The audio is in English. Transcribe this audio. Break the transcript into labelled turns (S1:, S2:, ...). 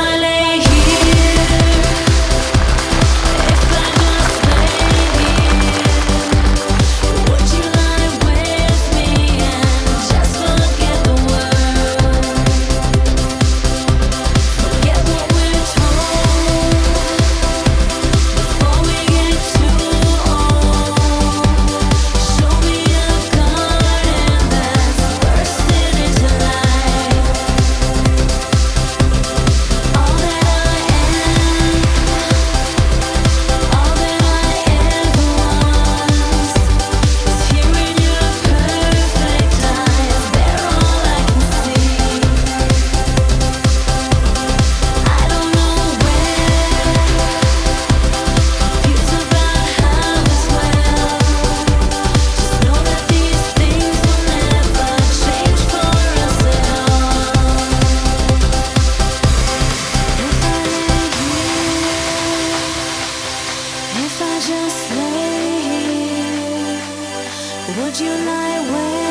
S1: suele just lay here? Would you lie awake?